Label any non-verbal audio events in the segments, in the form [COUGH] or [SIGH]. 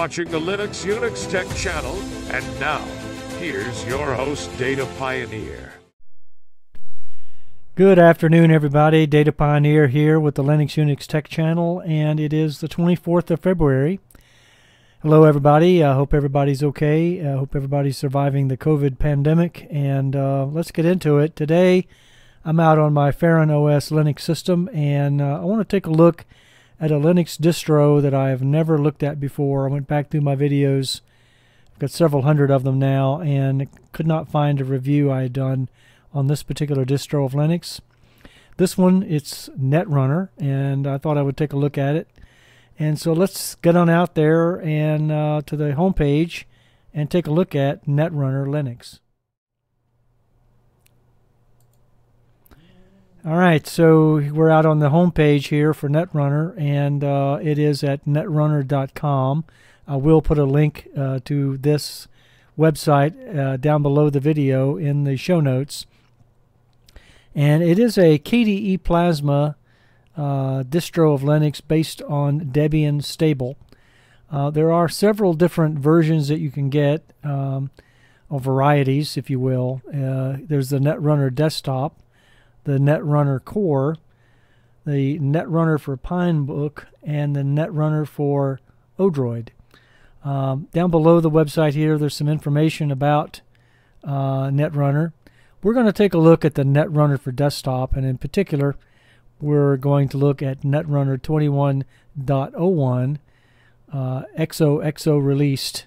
watching the Linux Unix Tech channel, and now, here's your host, Data Pioneer. Good afternoon, everybody. Data Pioneer here with the Linux Unix Tech channel, and it is the 24th of February. Hello, everybody. I hope everybody's okay. I hope everybody's surviving the COVID pandemic, and uh, let's get into it. Today, I'm out on my Feren OS Linux system, and uh, I want to take a look at a Linux distro that I've never looked at before. I went back through my videos. I've got several hundred of them now and could not find a review I had done on this particular distro of Linux. This one, it's Netrunner, and I thought I would take a look at it. And so let's get on out there and uh, to the homepage and take a look at Netrunner Linux. All right, so we're out on the home page here for Netrunner, and uh, it is at netrunner.com. I will put a link uh, to this website uh, down below the video in the show notes. And it is a KDE Plasma uh, distro of Linux based on Debian Stable. Uh, there are several different versions that you can get, um, or varieties, if you will. Uh, there's the Netrunner Desktop the Netrunner Core, the Netrunner for Pinebook, and the Netrunner for Odroid. Um, down below the website here, there's some information about uh, Netrunner. We're going to take a look at the Netrunner for desktop, and in particular, we're going to look at Netrunner 21.01 uh, XOXO released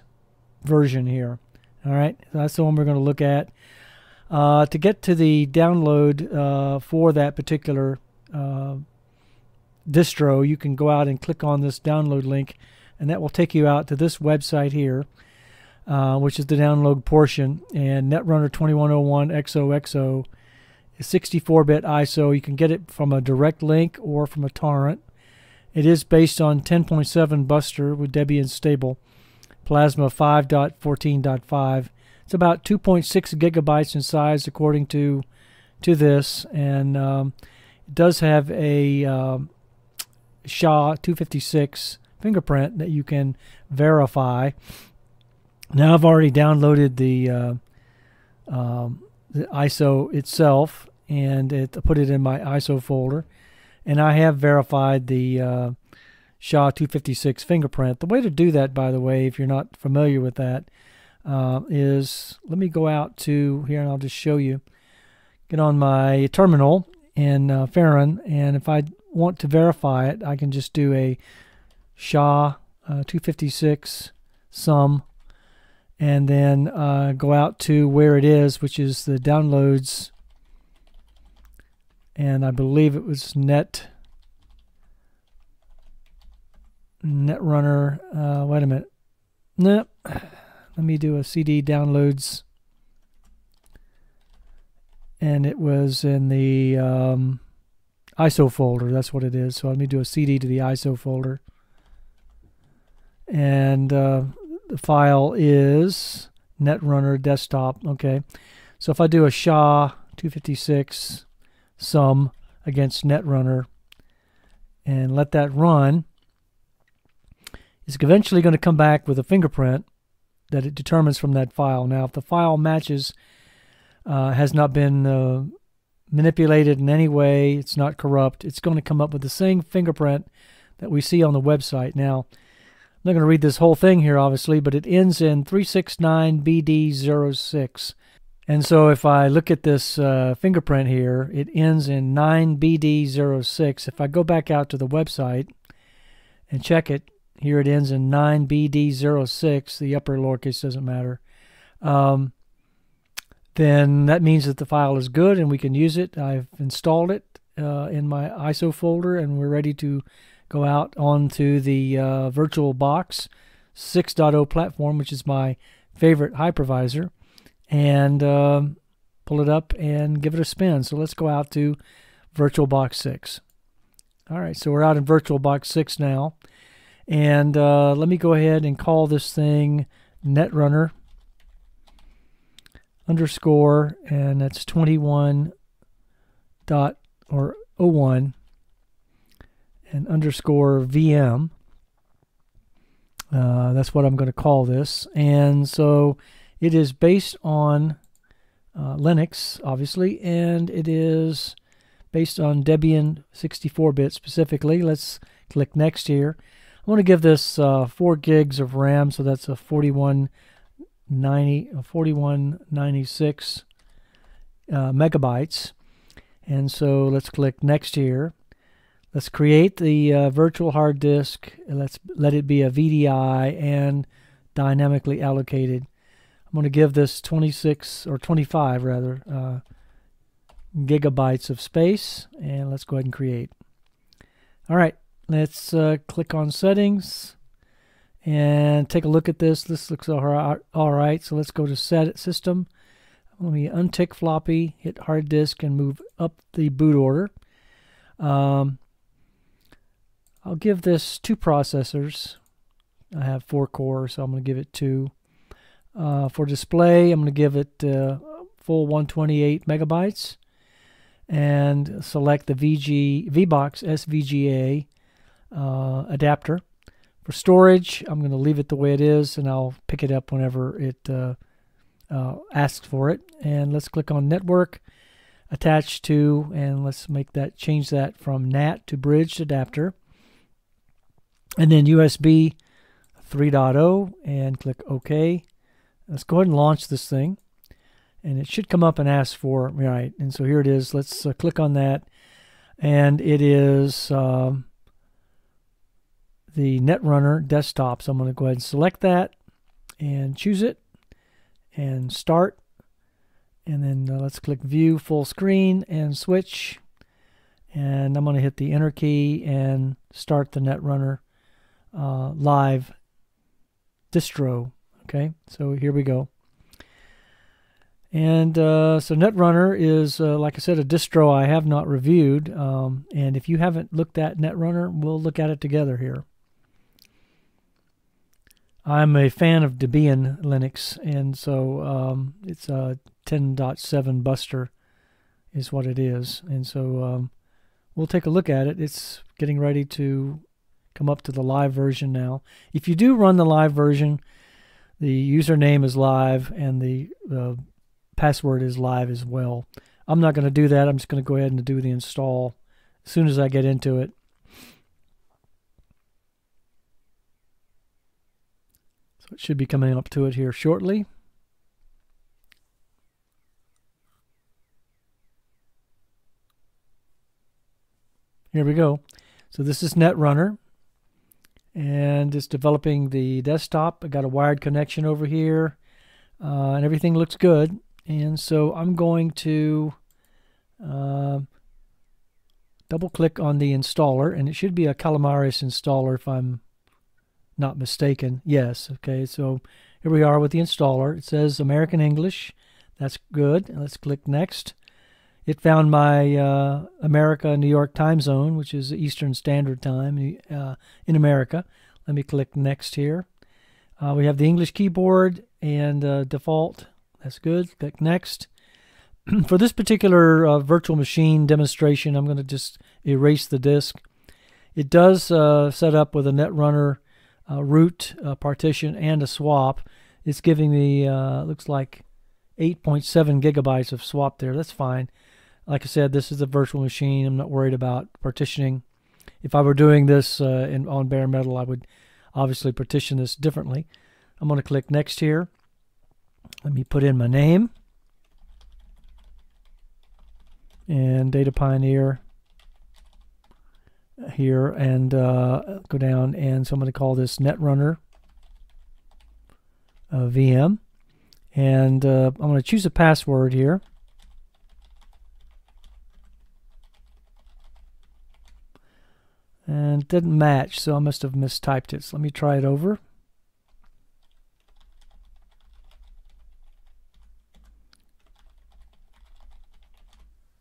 version here. All right, that's the one we're going to look at. Uh, to get to the download uh, for that particular uh, distro, you can go out and click on this download link, and that will take you out to this website here, uh, which is the download portion. And Netrunner 2101 XOXO is 64-bit ISO. You can get it from a direct link or from a torrent. It is based on 10.7 Buster with Debian Stable, Plasma 5.14.5 it's about 2.6 gigabytes in size, according to to this, and um, it does have a um, SHA 256 fingerprint that you can verify. Now I've already downloaded the, uh, um, the ISO itself and it, put it in my ISO folder, and I have verified the uh, SHA 256 fingerprint. The way to do that, by the way, if you're not familiar with that, uh, is let me go out to here and I'll just show you. Get on my terminal in uh, Feren, and if I want to verify it, I can just do a SHA uh, 256 sum and then uh, go out to where it is, which is the downloads. And I believe it was net netrunner. Uh, wait a minute. Nope. Let me do a CD downloads. And it was in the um, ISO folder. That's what it is. So let me do a CD to the ISO folder. And uh, the file is netrunner desktop. Okay. So if I do a SHA 256 sum against netrunner and let that run it's eventually going to come back with a fingerprint that it determines from that file. Now, if the file matches, uh, has not been uh, manipulated in any way, it's not corrupt, it's going to come up with the same fingerprint that we see on the website. Now, I'm not going to read this whole thing here, obviously, but it ends in 369BD06. And so if I look at this uh, fingerprint here, it ends in 9BD06. If I go back out to the website and check it, here it ends in 9BD06. The upper lowercase doesn't matter. Um, then that means that the file is good and we can use it. I've installed it uh, in my ISO folder and we're ready to go out onto the uh, VirtualBox 6.0 platform, which is my favorite hypervisor, and um, pull it up and give it a spin. So let's go out to VirtualBox 6. All right, so we're out in VirtualBox 6 now. And uh, let me go ahead and call this thing netrunner underscore, and that's 21 dot or 01 and underscore VM. Uh, that's what I'm going to call this. And so it is based on uh, Linux, obviously, and it is based on Debian 64-bit specifically. Let's click Next here. I want to give this uh, 4 gigs of RAM, so that's a 4190, 4196 uh, megabytes. And so let's click Next here. Let's create the uh, virtual hard disk. Let's let it be a VDI and dynamically allocated. I'm going to give this 26 or 25 rather uh, gigabytes of space and let's go ahead and create. All right, let's uh, click on settings and take a look at this. This looks all right. All right, so let's go to set system. Let me untick floppy, hit hard disk, and move up the boot order. Um, I'll give this two processors. I have four cores, so I'm going to give it two. Uh, for display, I'm going to give it uh, full 128 megabytes and select the VG VBox SVGA uh, adapter. For storage, I'm going to leave it the way it is, and I'll pick it up whenever it uh, uh, asks for it. And let's click on Network, Attach to, and let's make that change that from NAT to bridged adapter and then USB 3.0 and click OK. Let's go ahead and launch this thing and it should come up and ask for right and so here it is let's uh, click on that and it is um, the Netrunner desktop so I'm going to go ahead and select that and choose it and start and then uh, let's click view full screen and switch and I'm going to hit the enter key and start the Netrunner uh, live distro. Okay, so here we go. And uh, so Netrunner is, uh, like I said, a distro I have not reviewed. Um, and if you haven't looked at Netrunner, we'll look at it together here. I'm a fan of Debian Linux, and so um, it's a 10.7 Buster is what it is. And so um, we'll take a look at it. It's getting ready to come up to the live version now. If you do run the live version, the username is live and the uh, password is live as well. I'm not going to do that. I'm just going to go ahead and do the install as soon as I get into it. So it should be coming up to it here shortly. Here we go. So this is Netrunner and it's developing the desktop. I got a wired connection over here, uh, and everything looks good. And so I'm going to uh, double click on the installer, and it should be a Calamares installer if I'm not mistaken. Yes, okay, so here we are with the installer. It says American English. That's good. Let's click next. It found my uh, America New York time zone, which is Eastern Standard Time uh, in America. Let me click next here. Uh, we have the English keyboard and uh, default. That's good. Click next. [CLEARS THROAT] For this particular uh, virtual machine demonstration, I'm going to just erase the disk. It does uh, set up with a Netrunner root partition and a swap. It's giving me looks like 8.7 gigabytes of swap there. That's fine. Like I said, this is a virtual machine. I'm not worried about partitioning. If I were doing this uh, in, on bare metal, I would obviously partition this differently. I'm going to click next here. Let me put in my name and Data Pioneer here and uh, go down and so I'm going to call this Netrunner uh, VM and uh, I'm going to choose a password here. And it didn't match so I must have mistyped it. So let me try it over.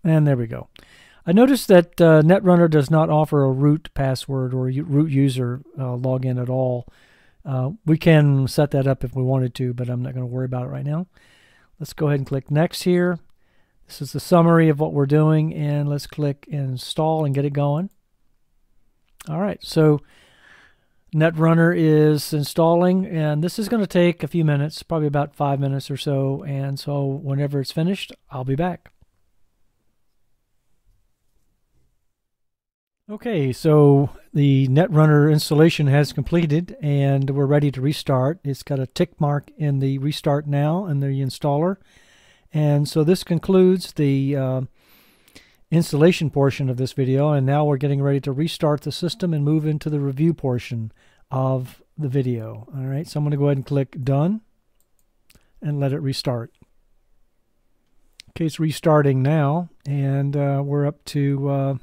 And there we go I noticed that uh, Netrunner does not offer a root password or root user uh, login at all uh, we can set that up if we wanted to but I'm not going to worry about it right now let's go ahead and click next here this is the summary of what we're doing and let's click install and get it going all right, so Netrunner is installing, and this is going to take a few minutes, probably about five minutes or so. And so, whenever it's finished, I'll be back. Okay, so the Netrunner installation has completed, and we're ready to restart. It's got a tick mark in the restart now in the installer. And so, this concludes the uh, installation portion of this video and now we're getting ready to restart the system and move into the review portion of the video. All right, so I'm going to go ahead and click done and let it restart. Okay, it's restarting now and uh, we're up to uh,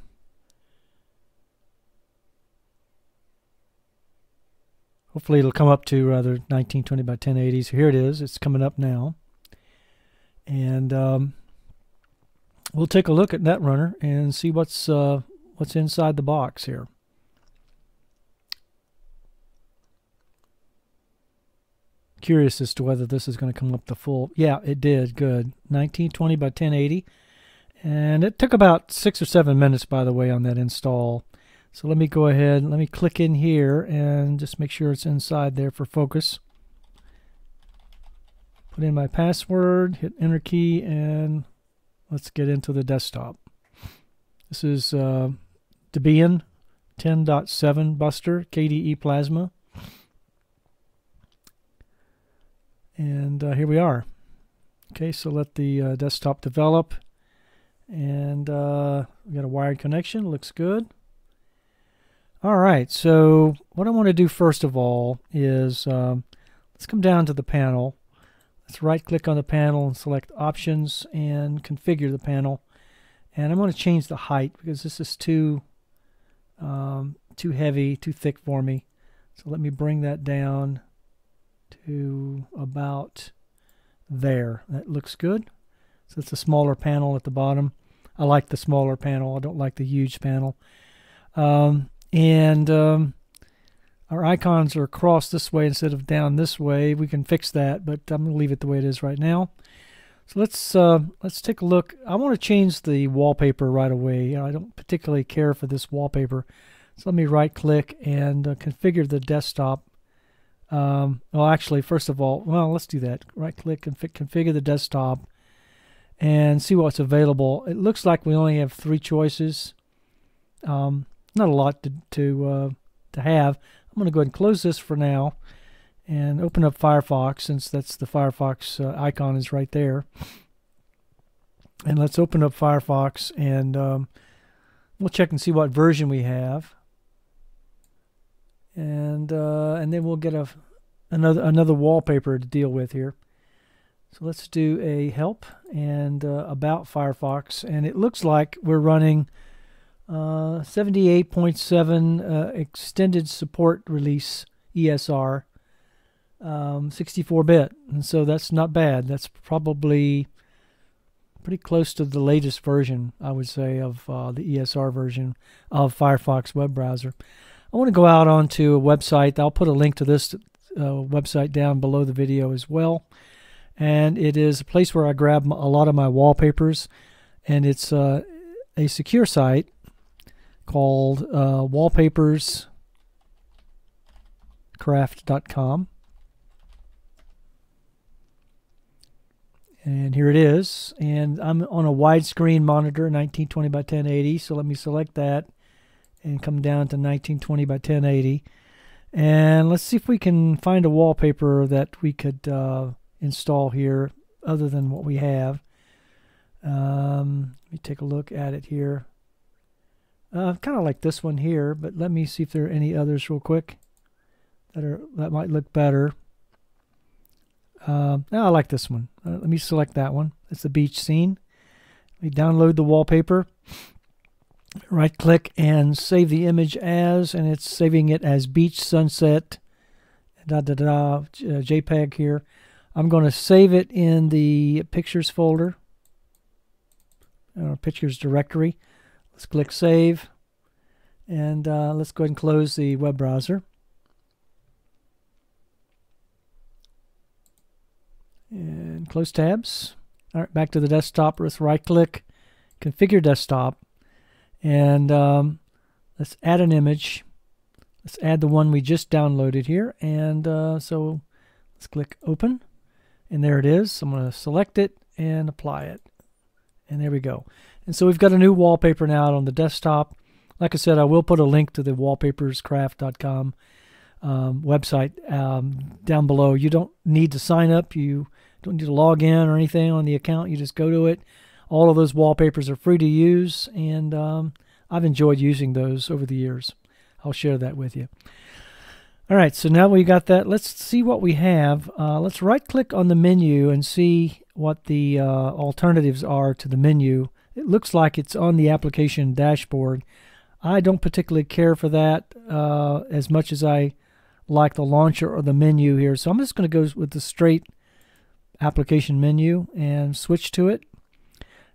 hopefully it'll come up to rather 1920 by 1080 so here it is it's coming up now and um, we'll take a look at Netrunner and see what's uh, what's inside the box here. Curious as to whether this is going to come up the full. Yeah, it did. Good. 1920 by 1080. And it took about six or seven minutes, by the way, on that install. So let me go ahead, let me click in here and just make sure it's inside there for focus. Put in my password, hit enter key, and let's get into the desktop. This is uh, Debian 10.7 Buster KDE Plasma. And uh, here we are. Okay, so let the uh, desktop develop. And uh, we got a wired connection. Looks good. All right, so what I want to do first of all is um, let's come down to the panel Let's right click on the panel and select options and configure the panel. And I'm going to change the height because this is too um, too heavy, too thick for me. So let me bring that down to about there. That looks good. So it's a smaller panel at the bottom. I like the smaller panel. I don't like the huge panel. Um, and um, our icons are across this way instead of down this way. We can fix that, but I'm going to leave it the way it is right now. So let's uh, let's take a look. I want to change the wallpaper right away. I don't particularly care for this wallpaper. So let me right click and uh, configure the desktop. Um, well, actually, first of all, well, let's do that. Right click and configure the desktop and see what's available. It looks like we only have three choices. Um, not a lot to to uh, to have. I'm going to go ahead and close this for now and open up Firefox since that's the Firefox uh, icon is right there. And let's open up Firefox and um, we'll check and see what version we have. And uh, and then we'll get a another another wallpaper to deal with here. So let's do a help and uh, about Firefox and it looks like we're running 78.7 uh, extended support release ESR, 64-bit, um, and so that's not bad. That's probably pretty close to the latest version, I would say, of uh, the ESR version of Firefox web browser. I want to go out onto a website. I'll put a link to this uh, website down below the video as well. And it is a place where I grab a lot of my wallpapers, and it's uh, a secure site called uh, wallpaperscraft.com. And here it is. And I'm on a widescreen monitor, 1920 by 1080. So let me select that and come down to 1920 by 1080. And let's see if we can find a wallpaper that we could uh, install here other than what we have. Um, let me take a look at it here. Uh, kind of like this one here, but let me see if there are any others real quick that are that might look better. Uh, I like this one. Uh, let me select that one. It's the beach scene. We download the wallpaper. Right click and save the image as, and it's saving it as beach sunset. Da da da. Uh, JPEG here. I'm going to save it in the pictures folder, or pictures directory. Let's click Save. And uh, let's go ahead and close the web browser. And close tabs. All right, back to the desktop. Let's right click, configure desktop, and um, let's add an image. Let's add the one we just downloaded here. And uh, so let's click open. And there it is. So I'm going to select it and apply it. And there we go. And so we've got a new wallpaper now on the desktop. Like I said, I will put a link to the wallpaperscraft.com um, website um, down below. You don't need to sign up. You don't need to log in or anything on the account. You just go to it. All of those wallpapers are free to use, and um, I've enjoyed using those over the years. I'll share that with you. All right, so now we've got that. Let's see what we have. Uh, let's right click on the menu and see what the uh, alternatives are to the menu. It looks like it's on the application dashboard. I don't particularly care for that uh, as much as I like the launcher or the menu here. So I'm just going to go with the straight application menu and switch to it.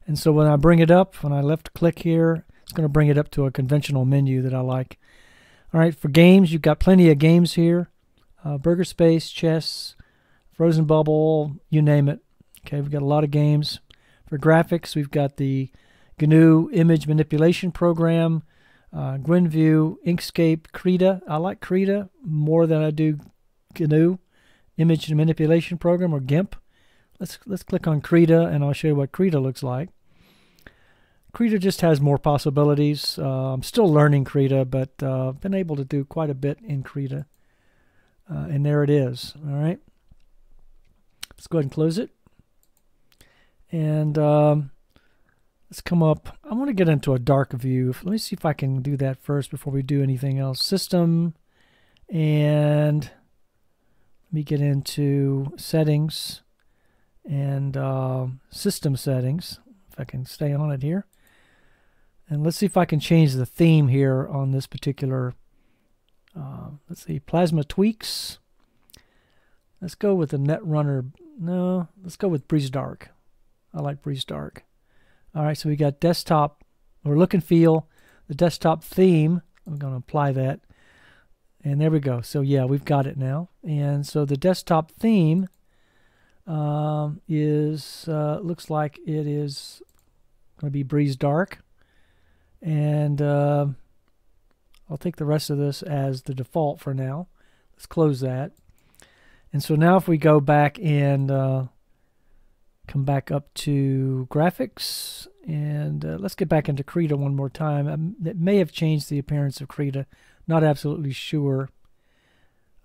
And so when I bring it up, when I left click here, it's going to bring it up to a conventional menu that I like. All right, for games, you've got plenty of games here. Uh, Burger Space, Chess, Frozen Bubble, you name it. Okay, we've got a lot of games. For graphics, we've got the GNU image manipulation program, uh, Inkscape, Krita. I like Krita more than I do GNU image manipulation program or GIMP. Let's let's click on Krita and I'll show you what Krita looks like. Krita just has more possibilities. Uh, I'm still learning Krita, but uh, I've been able to do quite a bit in Krita. Uh, and there it is. All right. Let's go ahead and close it. And um, let's come up. I want to get into a dark view. Let me see if I can do that first before we do anything else. System. And let me get into settings and uh, system settings. If I can stay on it here. And let's see if I can change the theme here on this particular, uh, let's see, Plasma Tweaks. Let's go with the Netrunner. No, let's go with Breeze Dark. I like Breeze Dark. All right, so we got desktop, or look and feel, the desktop theme. I'm going to apply that. And there we go. So yeah, we've got it now. And so the desktop theme um, is, uh, looks like it is going to be Breeze Dark. And uh, I'll take the rest of this as the default for now. Let's close that. And so now if we go back and uh, come back up to graphics and uh, let's get back into Krita one more time. Um, it may have changed the appearance of Krita. Not absolutely sure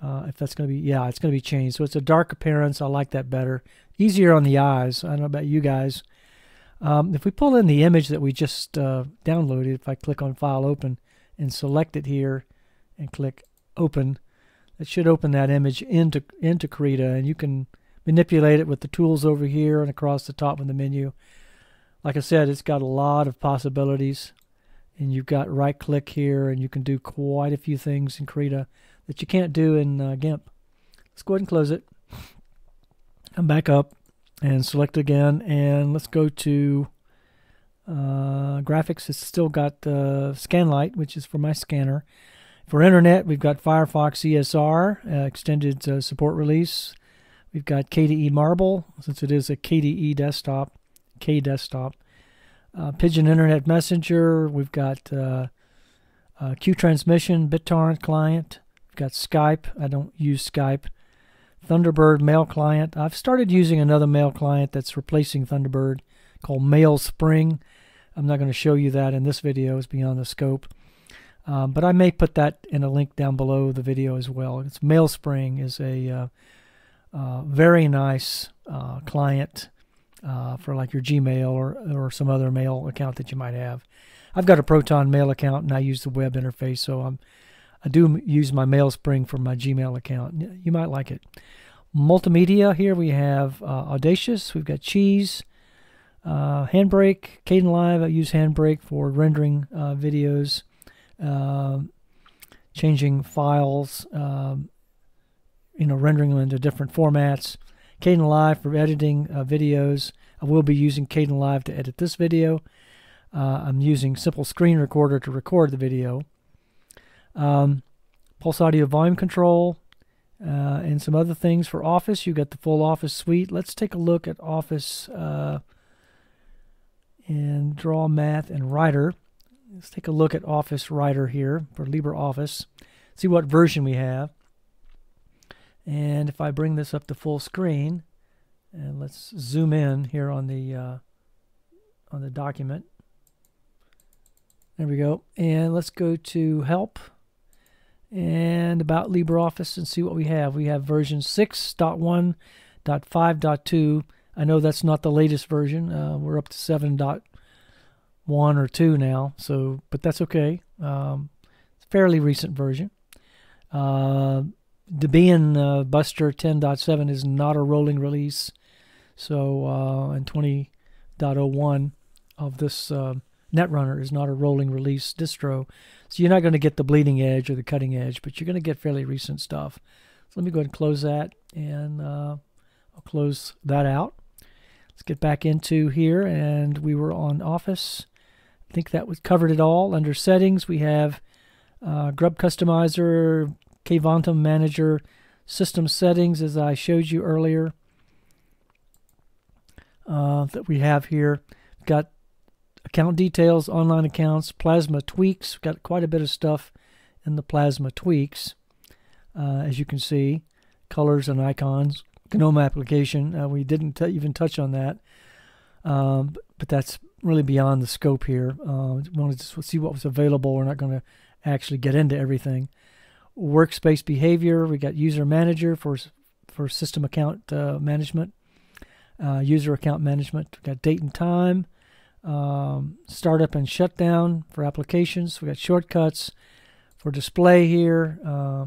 uh, if that's going to be, yeah, it's going to be changed. So it's a dark appearance. I like that better. Easier on the eyes. I don't know about you guys. Um, if we pull in the image that we just uh, downloaded, if I click on File Open and select it here and click Open, it should open that image into into Krita, and you can manipulate it with the tools over here and across the top of the menu. Like I said, it's got a lot of possibilities, and you've got right click here, and you can do quite a few things in Krita that you can't do in uh, GIMP. Let's go ahead and close it. Come back up and select again and let's go to uh, graphics it's still got uh, Skanlite which is for my scanner for internet we've got Firefox ESR uh, extended uh, support release we've got KDE Marble since it is a KDE desktop K desktop uh, Pidgin Internet Messenger we've got uh, Q Transmission BitTorrent client we've got Skype I don't use Skype Thunderbird mail client. I've started using another mail client that's replacing Thunderbird called MailSpring. I'm not going to show you that in this video, it's beyond the scope. Um, but I may put that in a link down below the video as well. It's MailSpring is a uh, very nice uh, client uh, for like your Gmail or, or some other mail account that you might have. I've got a Proton mail account and I use the web interface, so I'm I do use my MailSpring for my Gmail account. You might like it. Multimedia here we have uh, Audacious, we've got Cheese, uh, Handbrake, Kdenlive. I use Handbrake for rendering videos, uh, changing files, um, you know, rendering them into different formats. Kdenlive for editing uh, videos. I will be using Kdenlive to edit this video. Uh, I'm using Simple Screen Recorder to record the video. Um, Pulse Audio volume control, uh, and some other things for Office. You got the full Office suite. Let's take a look at Office uh, and Draw, Math, and Writer. Let's take a look at Office Writer here for LibreOffice. see what version we have. And if I bring this up to full screen, and let's zoom in here on the uh, on the document. There we go. And let's go to help and about LibreOffice and see what we have. We have version 6.1.5.2. I know that's not the latest version. Uh, we're up to 7.1 or 2 now, so but that's okay. Um, fairly recent version. Uh, Debian uh, Buster 10.7 is not a rolling release, so uh, and 20.01 of this uh, Netrunner is not a rolling release distro. So you're not going to get the bleeding edge or the cutting edge, but you're going to get fairly recent stuff. So let me go ahead and close that, and uh, I'll close that out. Let's get back into here, and we were on Office. I think that was covered it all. Under Settings, we have uh, Grub Customizer, Kvantum Manager, System Settings, as I showed you earlier. Uh, that we have here. We've got account details, online accounts, plasma tweaks. We've got quite a bit of stuff in the plasma tweaks, uh, as you can see. Colors and icons, GNOME application. Uh, we didn't even touch on that, um, but that's really beyond the scope here. Uh, wanted to see what was available. We're not going to actually get into everything. Workspace behavior. We got user manager for for system account uh, management, uh, user account management. We got date and time um, startup and shutdown for applications. We got shortcuts for display here. Uh,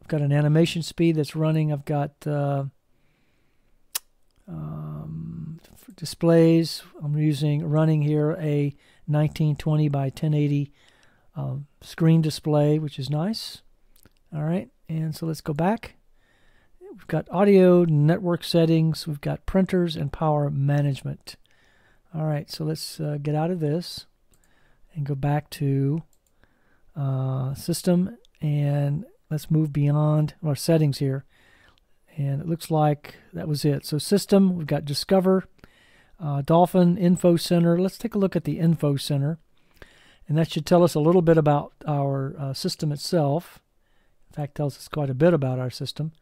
I've got an animation speed that's running. I've got uh, um, displays. I'm using running here a 1920 by 1080 um, screen display, which is nice. All right, and so let's go back. We've got audio, network settings. We've got printers and power management. All right, so let's uh, get out of this and go back to uh, system and let's move beyond our settings here. And it looks like that was it. So system, we've got Discover, uh, Dolphin, Info Center. Let's take a look at the Info Center. And that should tell us a little bit about our uh, system itself. Fact, tells us quite a bit about our system.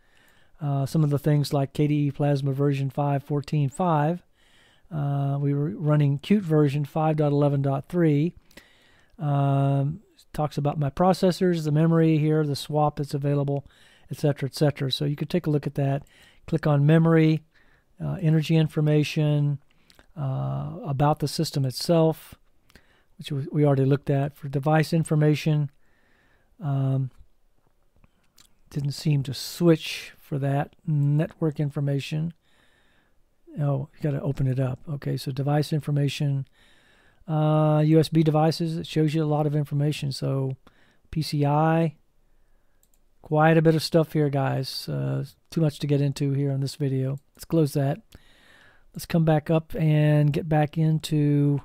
Uh, some of the things like KDE Plasma version 5.14.5 uh, we were running Qt version 5.11.3. Um, talks about my processors, the memory here, the swap that's available, etc., etc. So you could take a look at that. Click on memory, uh, energy information, uh, about the system itself, which we already looked at. For device information, um, didn't seem to switch for that. Network information. Oh, you got to open it up. Okay, so device information, uh, USB devices. It shows you a lot of information. So PCI, quite a bit of stuff here, guys. Uh, too much to get into here on this video. Let's close that. Let's come back up and get back into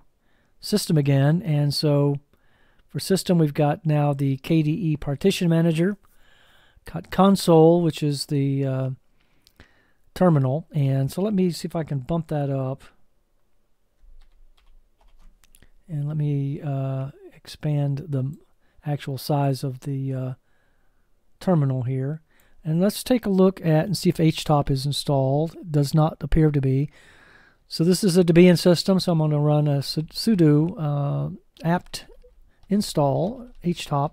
system again. And so for system, we've got now the KDE Partition Manager, got console, which is the uh, terminal. And so let me see if I can bump that up. And let me uh, expand the actual size of the uh, terminal here. And let's take a look at and see if HTOP is installed. It does not appear to be. So this is a Debian system, so I'm going to run a sudo uh, apt install htop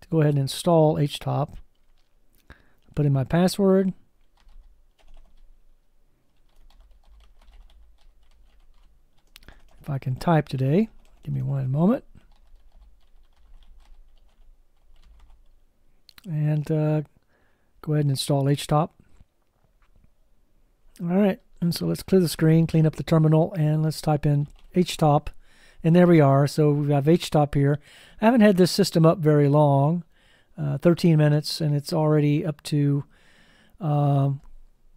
to go ahead and install htop. Put in my password. if I can type today. Give me one moment. And uh, go ahead and install HTOP. All right, and so let's clear the screen, clean up the terminal, and let's type in HTOP. And there we are. So we have HTOP here. I haven't had this system up very long, uh, 13 minutes, and it's already up to um,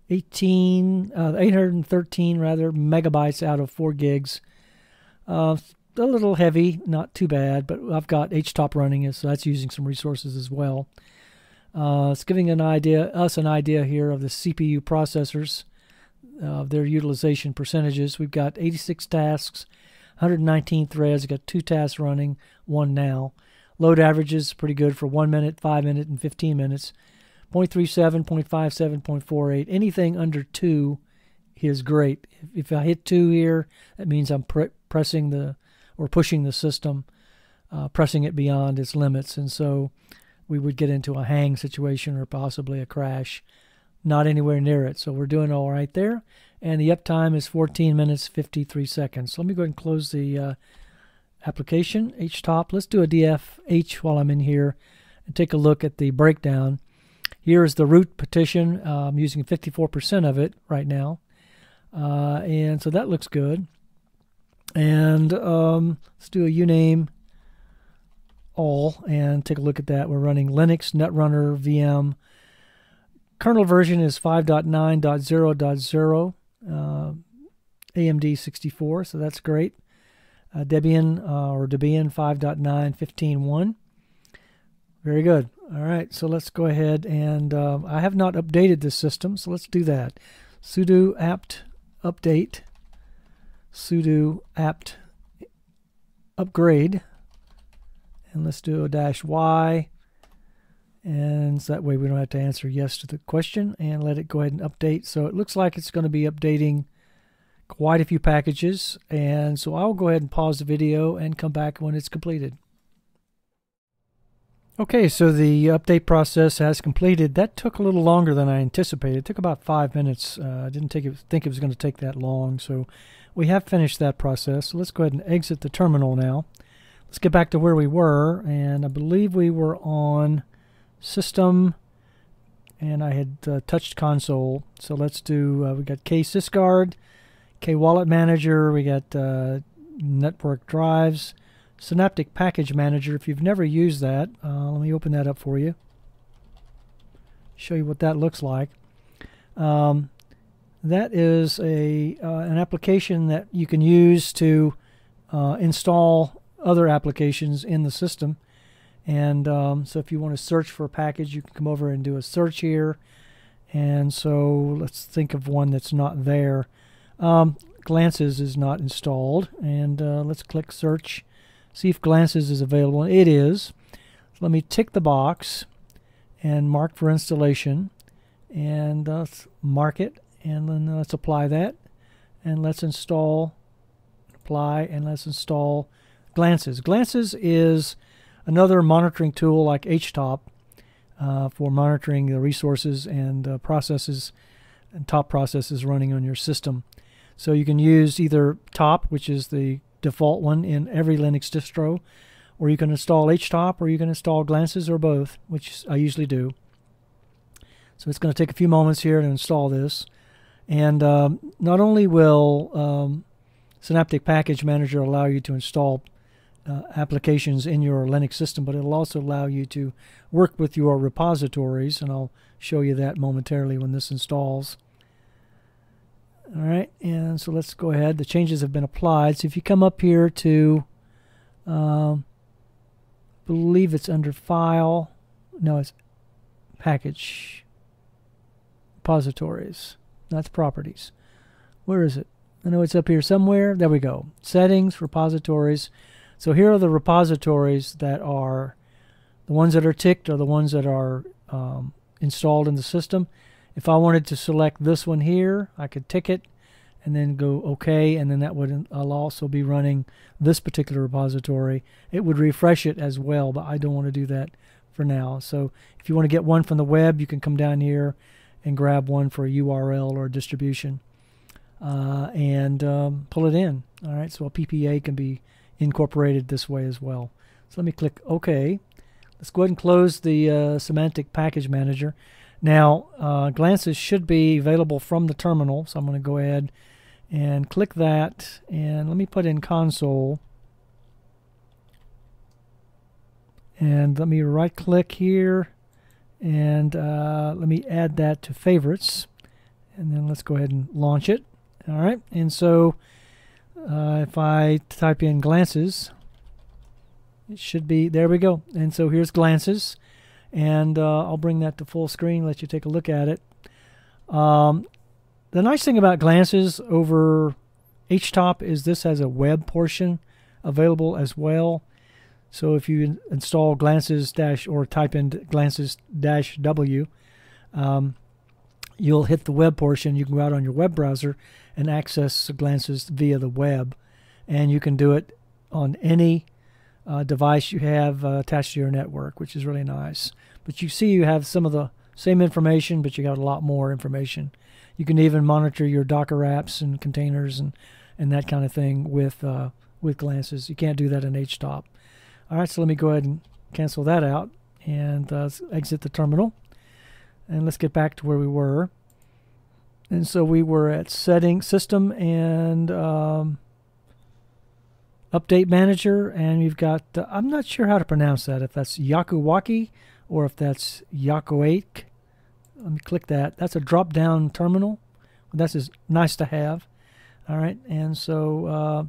18, uh, 813 rather megabytes out of 4 gigs. Uh, a little heavy, not too bad, but I've got HTOP running, so that's using some resources as well. Uh, it's giving an idea, us an idea here of the CPU processors, uh, their utilization percentages. We've got 86 tasks, 119 threads. We've got two tasks running, one now. Load averages pretty good for 1 minute, 5 minute, and 15 minutes. 0.37, 0.57, 0.48. Anything under 2 is great. If, I hit 2 here, that means I'm pre- pressing the or pushing the system, uh, pressing it beyond its limits. And so we would get into a hang situation or possibly a crash. Not anywhere near it. So we're doing all right there. And the uptime is 14 minutes, 53 seconds. Let me go ahead and close the uh, application, HTOP. Let's do a DFH while I'm in here and take a look at the breakdown. Here is the root partition. Uh, I'm using 54% of it right now. Uh, and so that looks good. And um, let's do a uname all and take a look at that. We're running Linux Netrunner VM. Kernel version is 5.9.0.0, uh, AMD 64, so that's great. Uh, Debian uh, or Debian 5.9.15.1. Very good. All right, so let's go ahead and uh, I have not updated this system, so let's do that. sudo apt update, sudo apt upgrade, and let's do a dash y, and so that way we don't have to answer yes to the question, and let it go ahead and update. So it looks like it's going to be updating quite a few packages, and so I'll go ahead and pause the video and come back when it's completed. Okay, so the update process has completed. That took a little longer than I anticipated. It took about five minutes. Uh, I didn't it, think it was going to take that long, so we have finished that process. So let's go ahead and exit the terminal now. Let's get back to where we were, and I believe we were on System, and I had uh, touched Console. So let's do, uh, we got ksysguard, Kwallet Manager, we got uh, network drives, Synaptic Package Manager. If you've never used that, uh, let me open that up for you. Show you what that looks like. Um, that is a uh, an application that you can use to uh, install other applications in the system. And um, so if you want to search for a package, you can come over and do a search here. And so let's think of one that's not there. Um, Glances is not installed. And uh, let's click search see if Glances is available. It is. So let me tick the box and mark for installation. And uh, mark it. And then let's apply that. And let's install, apply, and let's install Glances. Glances is another monitoring tool like HTOP uh, for monitoring the resources and uh, processes and top processes running on your system. So you can use either top, which is the default one in every Linux distro, or you can install HTOP or you can install Glances or both, which I usually do. So it's going to take a few moments here to install this. And um, not only will um, Synaptic Package Manager allow you to install uh, applications in your Linux system, but it'll also allow you to work with your repositories, and I'll show you that momentarily when this installs. All right, and so let's go ahead. The changes have been applied. So if you come up here to, um, believe it's under File, no, it's Package, Repositories. That's Properties. Where is it? I know it's up here somewhere. There we go. Settings, Repositories. So here are the repositories that are, the ones that are ticked are the ones that are um, installed in the system. If I wanted to select this one here, I could tick it and then go OK, and then that would I'll also be running this particular repository. It would refresh it as well, but I don't want to do that for now. So if you want to get one from the web, you can come down here and grab one for a URL or a distribution uh, and um, pull it in. All right, so a PPA can be incorporated this way as well. So let me click OK. Let's go ahead and close the uh, Semantic Package Manager. Now, uh, Glances should be available from the terminal, so I'm going to go ahead and click that, and let me put in console. And let me right click here, and uh, let me add that to favorites. And then let's go ahead and launch it. All right, and so uh, if I type in glances, it should be, there we go. And so here's glances. And uh, I'll bring that to full screen, let you take a look at it. Um, the nice thing about glances over HTOP is this has a web portion available as well. So if you install Glances dash or type in Glances dash W, um, you'll hit the web portion. You can go out on your web browser and access Glances via the web, and you can do it on any uh, device you have uh, attached to your network, which is really nice. But you see, you have some of the same information, but you got a lot more information. You can even monitor your Docker apps and containers and, and that kind of thing with uh, with Glances. You can't do that in HTOP. All right, so let me go ahead and cancel that out and uh, exit the terminal. And let's get back to where we were. And so we were at setting system and um, update manager, and you've got, uh, I'm not sure how to pronounce that, if that's Yakuwaki or if that's Yakuake. Let me click that. That's a drop down terminal. That's just nice to have. All right, and so uh,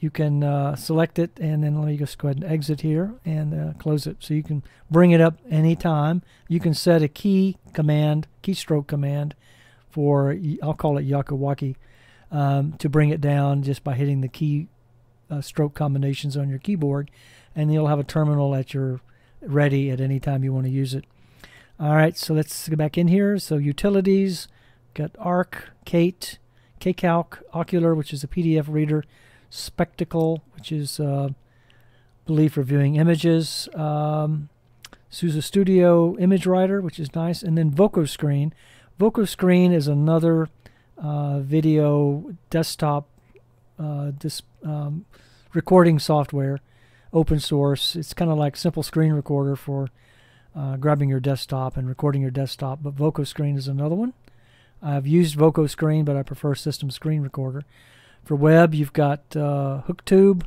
you can uh, select it and then let me just go ahead and exit here and uh, close it so you can bring it up anytime you can set a key command keystroke command for I'll call it Yakuwaki um, to bring it down just by hitting the key uh, stroke combinations on your keyboard and you'll have a terminal at your ready at any time you want to use it all right so let's go back in here so utilities got Ark kate kcalc Okular which is a pdf reader Spectacle, which is, uh, believe, for viewing images. Um, SUSE Studio Image Writer, which is nice. And then vokoscreen. vokoscreen is another uh, video desktop uh, dis, um, recording software, open source. It's kind of like Simple Screen Recorder for uh, grabbing your desktop and recording your desktop. But vokoscreen is another one. I've used vokoscreen, but I prefer System Screen Recorder. For web, you've got uh, HookTube,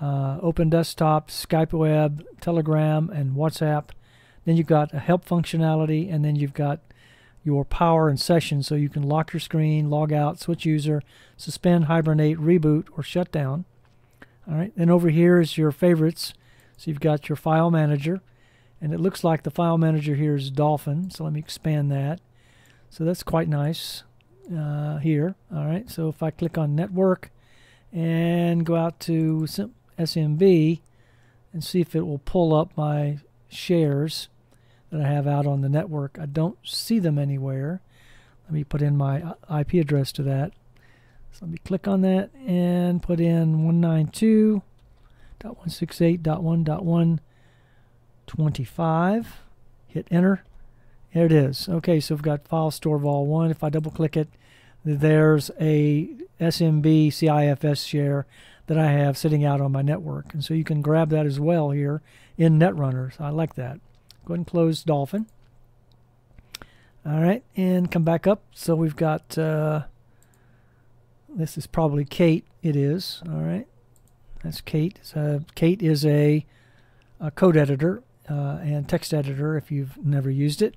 uh, Open Desktop, Skype Web, Telegram, and WhatsApp. Then you've got a help functionality, and then you've got your power and session so you can lock your screen, log out, switch user, suspend, hibernate, reboot, or shut down. All right, then over here is your favorites. So you've got your file manager, and it looks like the file manager here is Dolphin. So let me expand that. So that's quite nice uh, here. All right, so if I click on network and go out to SMB and see if it will pull up my shares that I have out on the network. I don't see them anywhere. Let me put in my uh, IP address to that. So let me click on that and put in 192.168.1.125. Hit enter. There it is. Okay, so we've got file store vol 1. If I double click it, there's a SMB CIFS share that I have sitting out on my network. And so you can grab that as well here in Netrunner. So I like that. Go ahead and close Dolphin. All right, and come back up. So we've got, uh, this is probably Kate. It is. All right, that's Kate. So Kate is a, a code editor uh, and text editor if you've never used it.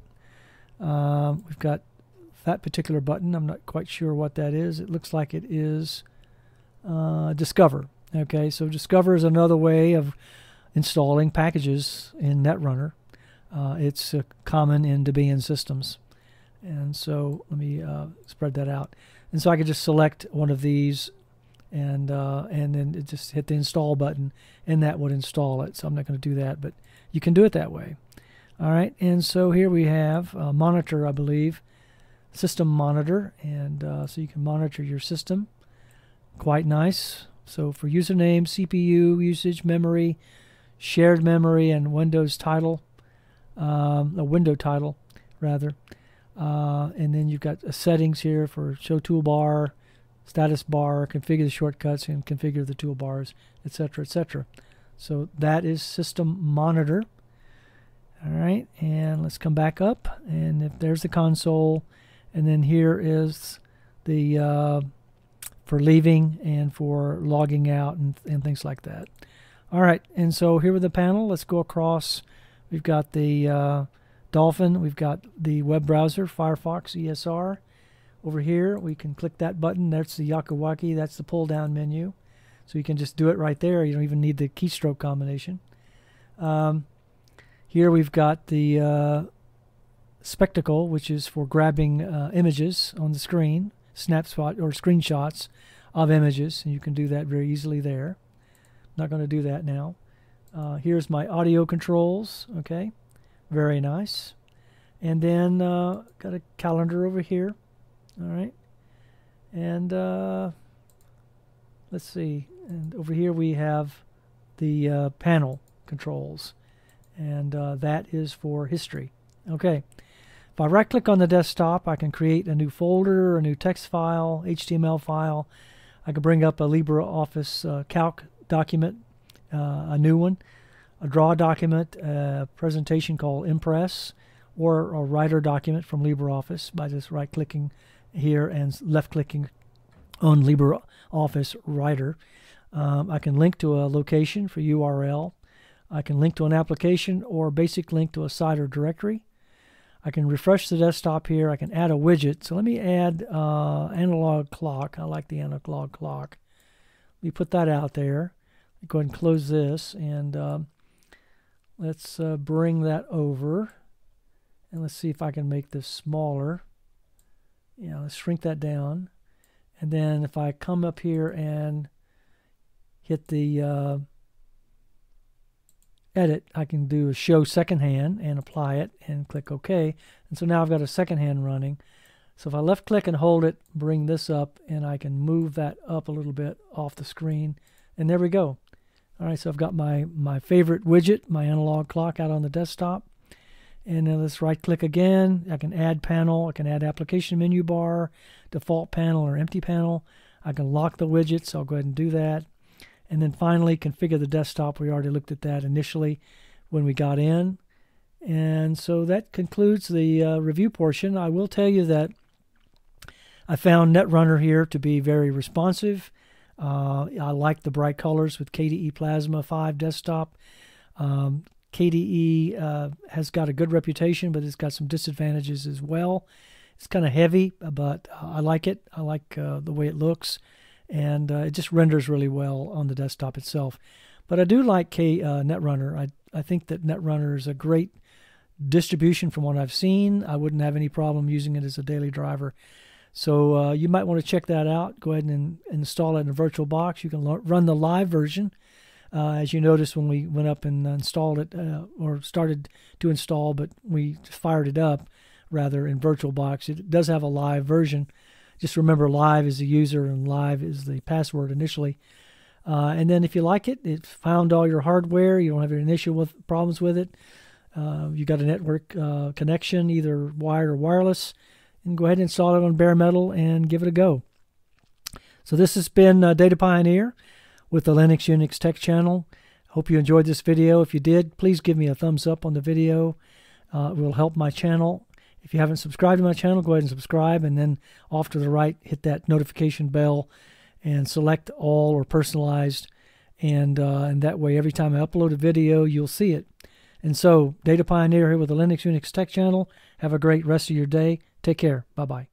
Um, we've got that particular button. I'm not quite sure what that is. It looks like it is uh, Discover. Okay, so Discover is another way of installing packages in Netrunner. Uh, it's uh, common in Debian systems. And so let me uh, spread that out. And so I could just select one of these and and then just hit the install button and that would install it. So I'm not going to do that, but you can do it that way. All right, and so here we have monitor, I believe, system monitor, and uh, so you can monitor your system. Quite nice. So for username, CPU usage, memory, shared memory, and Windows title, um, a window title, rather. Uh, and then you've got settings here for show toolbar, status bar, configure the shortcuts, and configure the toolbars, etc., etc. So that is system monitor. All right, and let's come back up. And if there's the console, and then here is the uh, for leaving and for logging out and, and things like that. All right, and so here with the panel, let's go across. We've got the uh, Dolphin, we've got the web browser, Firefox ESR. Over here, we can click that button. That's the Yakuwaki, that's the pull down menu. So you can just do it right there. You don't even need the keystroke combination. Um, here we've got the uh, spectacle, which is for grabbing uh, images on the screen, snapshot or screenshots of images. And you can do that very easily there. Not going to do that now. Uh, here's my audio controls. Okay, very nice. And then uh, got a calendar over here. All right, and uh, let's see. And over here we have the uh, panel controls, and uh, that is for history. Okay. If I right click on the desktop, I can create a new folder, a new text file, HTML file. I can bring up a LibreOffice uh, Calc document, a new one, a draw document, a presentation called Impress, or a writer document from LibreOffice by just right clicking here and left clicking on LibreOffice Writer. Um, I can link to a location for URL. I can link to an application or basic link to a site or directory. I can refresh the desktop here. I can add a widget. So let me add uh, analog clock. I like the analog clock. Let me put that out there. Go ahead and close this and um, let's uh, bring that over. And let's see if I can make this smaller. Yeah, let's shrink that down. And then if I come up here and hit the uh, edit, I can do a show second hand and apply it and click OK. And so now I've got a second hand running. So if I left click and hold it, bring this up, and I can move that up a little bit off the screen. And there we go. All right, so I've got my, my favorite widget, my analog clock out on the desktop. And then let's right click again. I can add panel. I can add application menu bar, default panel or empty panel. I can lock the widgets. I'll go ahead and do that. And then finally, configure the desktop. We already looked at that initially when we got in. And so that concludes the uh, review portion. I will tell you that I found Netrunner here to be very responsive. Uh, I like the bright colors with KDE Plasma 5 desktop. Um, KDE uh, has got a good reputation, but it's got some disadvantages as well. It's kind of heavy, but uh, I like it. I like uh, the way it looks and uh, it just renders really well on the desktop itself. But I do like K uh, Netrunner. I I think that Netrunner is a great distribution from what I've seen. I wouldn't have any problem using it as a daily driver. So uh, you might want to check that out. Go ahead and install it in a VirtualBox. You can run the live version. Uh, as you noticed when we went up and installed it uh, or started to install, but we fired it up rather in VirtualBox. It does have a live version just remember live is the user and live is the password initially. Uh, and then if you like it, it found all your hardware. You don't have any issue with problems with it. Uh, you got a network uh, connection, either wired or wireless, and go ahead and install it on bare metal and give it a go. So this has been uh, Data Pioneer with the Linux Unix Tech Channel. Hope you enjoyed this video. If you did, please give me a thumbs up on the video. Uh, it will help my channel if you haven't subscribed to my channel, go ahead and subscribe, and then off to the right, hit that notification bell and select all or personalized. And, uh, and that way, every time I upload a video, you'll see it. And so, Data Pioneer here with the Linux Unix Tech Channel. Have a great rest of your day. Take care. Bye bye.